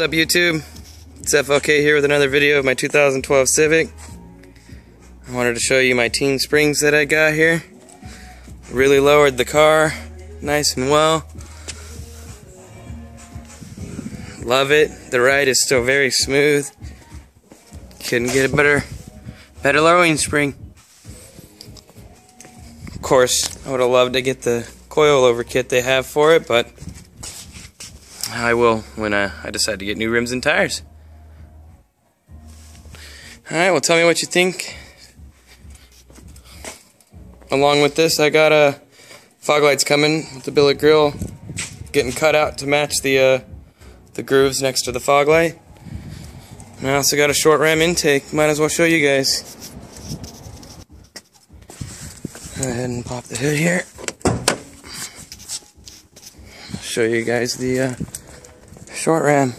What's up YouTube? It's FLK here with another video of my 2012 Civic. I wanted to show you my Tein springs that I got here. Really lowered the car nice and well. Love it. The ride is still very smooth. Couldn't get a better better lowering spring. Of course, I would have loved to get the coilover kit they have for it, but I will when uh, I decide to get new rims and tires. Alright, well tell me what you think. Along with this, I got a uh, fog lights coming with the billet grill getting cut out to match the uh, the grooves next to the fog light. And I also got a short ram intake. Might as well show you guys. Go ahead and pop the hood here. Show you guys the uh, short ram.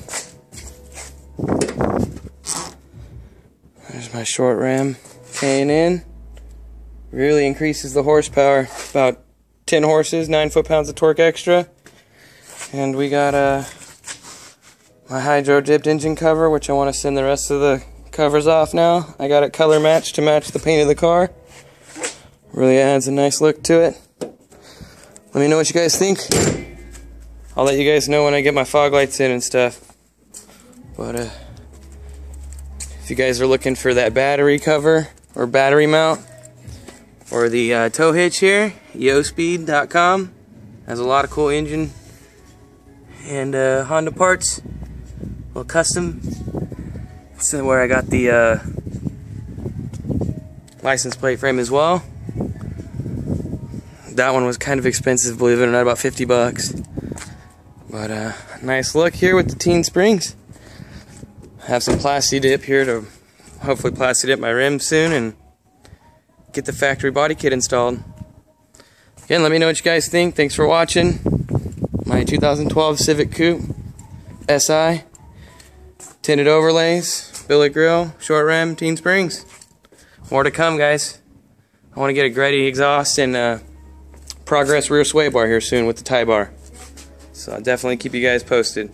There's my short ram paying in. Really increases the horsepower. About 10 horses, 9 foot-pounds of torque extra. And we got uh, my hydro dipped engine cover, which I want to send the rest of the covers off now. I got it color matched to match the paint of the car. Really adds a nice look to it. Let me know what you guys think. I'll let you guys know when I get my fog lights in and stuff. But uh, if you guys are looking for that battery cover or battery mount or the uh, tow hitch here, yospeed.com has a lot of cool engine and uh, Honda parts, little custom. This is where I got the uh, license plate frame as well. That one was kind of expensive, believe it or not, about 50 bucks. But uh, nice look here with the Tein springs. Have some plasti dip here to hopefully plasti dip my rims soon and get the factory body kit installed. Again, let me know what you guys think. Thanks for watching. My 2012 Civic Coupe SI. Tinted overlays, billet grill, short ram, Tein springs. More to come, guys. I want to get a Greddy exhaust and uh, progress rear sway bar here soon with the tie bar. So I'll definitely keep you guys posted.